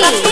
Let's go.